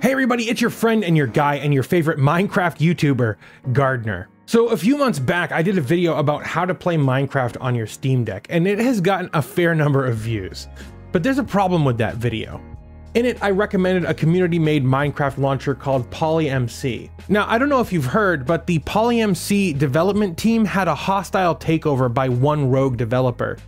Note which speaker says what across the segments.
Speaker 1: Hey everybody, it's your friend and your guy and your favorite Minecraft YouTuber, Gardiner. So a few months back, I did a video about how to play Minecraft on your Steam Deck, and it has gotten a fair number of views. But there's a problem with that video. In it, I recommended a community-made Minecraft launcher called PolyMC. Now, I don't know if you've heard, but the PolyMC development team had a hostile takeover by one rogue developer,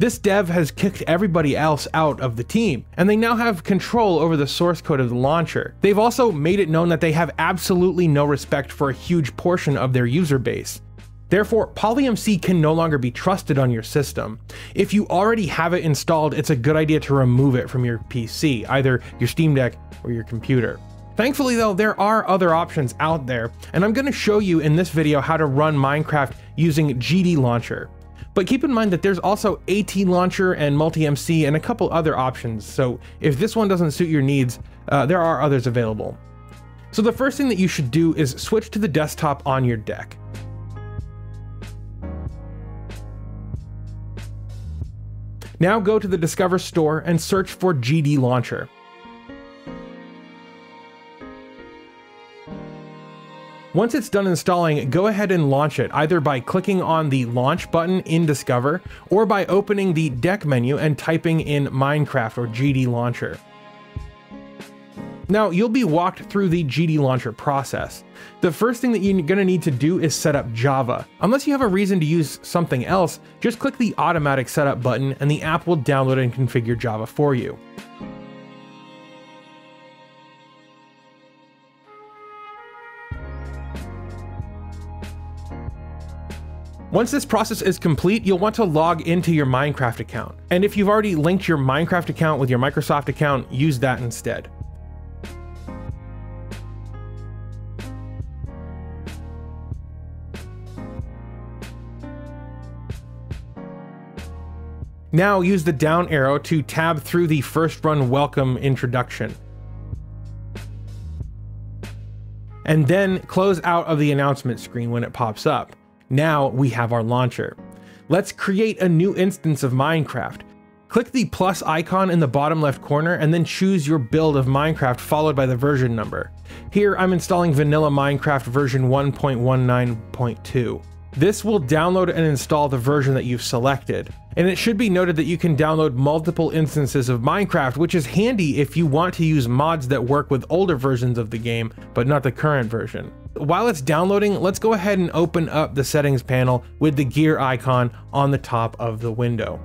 Speaker 1: this dev has kicked everybody else out of the team, and they now have control over the source code of the launcher. They've also made it known that they have absolutely no respect for a huge portion of their user base. Therefore, PolyMC can no longer be trusted on your system. If you already have it installed, it's a good idea to remove it from your PC, either your Steam Deck or your computer. Thankfully though, there are other options out there, and I'm going to show you in this video how to run Minecraft using GD Launcher. But keep in mind that there's also AT Launcher and Multi-MC and a couple other options, so if this one doesn't suit your needs, uh, there are others available. So the first thing that you should do is switch to the desktop on your deck. Now go to the Discover store and search for GD Launcher. Once it's done installing, go ahead and launch it, either by clicking on the launch button in Discover, or by opening the deck menu and typing in Minecraft or GD Launcher. Now, you'll be walked through the GD Launcher process. The first thing that you're gonna need to do is set up Java. Unless you have a reason to use something else, just click the automatic setup button and the app will download and configure Java for you. Once this process is complete, you'll want to log into your Minecraft account. And if you've already linked your Minecraft account with your Microsoft account, use that instead. Now use the down arrow to tab through the first run welcome introduction. And then close out of the announcement screen when it pops up. Now we have our launcher. Let's create a new instance of Minecraft. Click the plus icon in the bottom left corner and then choose your build of Minecraft followed by the version number. Here I'm installing vanilla Minecraft version 1.19.2. This will download and install the version that you've selected. And it should be noted that you can download multiple instances of Minecraft, which is handy if you want to use mods that work with older versions of the game, but not the current version. While it's downloading, let's go ahead and open up the settings panel with the gear icon on the top of the window.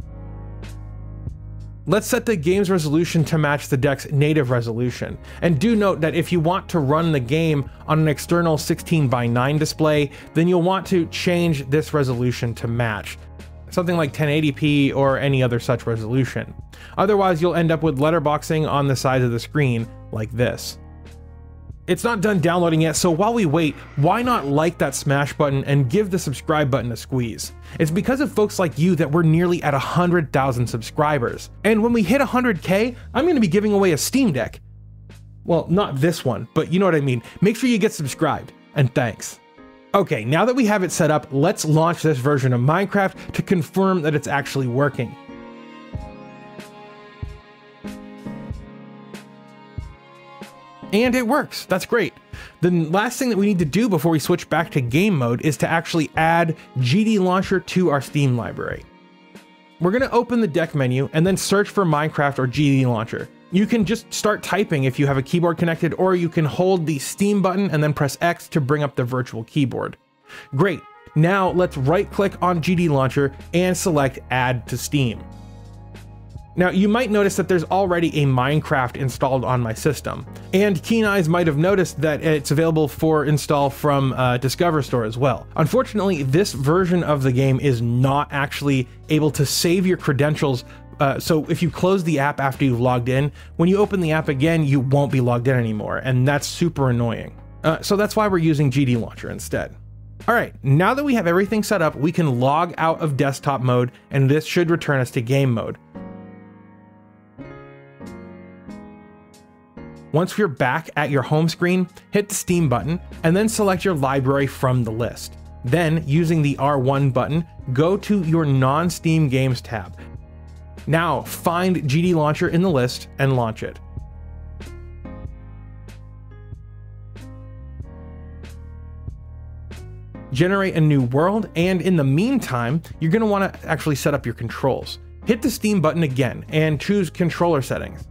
Speaker 1: Let's set the game's resolution to match the deck's native resolution. And do note that if you want to run the game on an external 16 by 9 display, then you'll want to change this resolution to match. Something like 1080p or any other such resolution. Otherwise, you'll end up with letterboxing on the sides of the screen like this. It's not done downloading yet, so while we wait, why not like that smash button and give the subscribe button a squeeze? It's because of folks like you that we're nearly at 100,000 subscribers. And when we hit 100k, I'm gonna be giving away a Steam Deck. Well, not this one, but you know what I mean. Make sure you get subscribed, and thanks. Okay, now that we have it set up, let's launch this version of Minecraft to confirm that it's actually working. And it works. That's great. The last thing that we need to do before we switch back to game mode is to actually add GD Launcher to our Steam library. We're gonna open the deck menu and then search for Minecraft or GD Launcher. You can just start typing if you have a keyboard connected, or you can hold the Steam button and then press X to bring up the virtual keyboard. Great, now let's right click on GD Launcher and select Add to Steam. Now, you might notice that there's already a Minecraft installed on my system, and keen eyes might have noticed that it's available for install from uh, Discover Store as well. Unfortunately, this version of the game is not actually able to save your credentials uh, so if you close the app after you've logged in, when you open the app again, you won't be logged in anymore, and that's super annoying. Uh, so that's why we're using GD Launcher instead. All right, now that we have everything set up, we can log out of desktop mode, and this should return us to game mode. Once you're back at your home screen, hit the Steam button and then select your library from the list. Then, using the R1 button, go to your non-Steam games tab. Now, find GD Launcher in the list and launch it. generate a new world, and in the meantime, you're gonna wanna actually set up your controls. Hit the Steam button again and choose controller settings.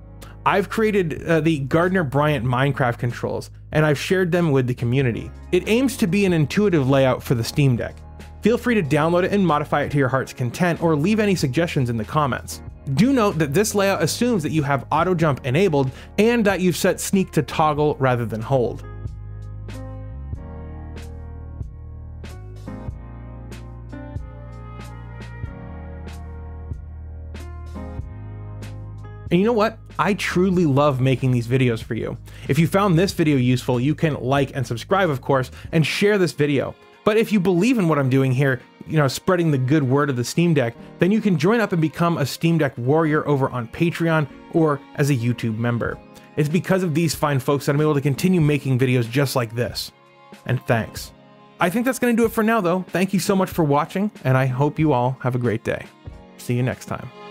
Speaker 1: I've created uh, the Gardiner Bryant Minecraft controls, and I've shared them with the community. It aims to be an intuitive layout for the Steam Deck. Feel free to download it and modify it to your heart's content, or leave any suggestions in the comments. Do note that this layout assumes that you have auto jump enabled and that you've set sneak to toggle rather than hold. And you know what? I truly love making these videos for you. If you found this video useful, you can like and subscribe, of course, and share this video. But if you believe in what I'm doing here, you know, spreading the good word of the Steam Deck, then you can join up and become a Steam Deck warrior over on Patreon or as a YouTube member. It's because of these fine folks that I'm able to continue making videos just like this. And thanks. I think that's going to do it for now, though. Thank you so much for watching, and I hope you all have a great day. See you next time.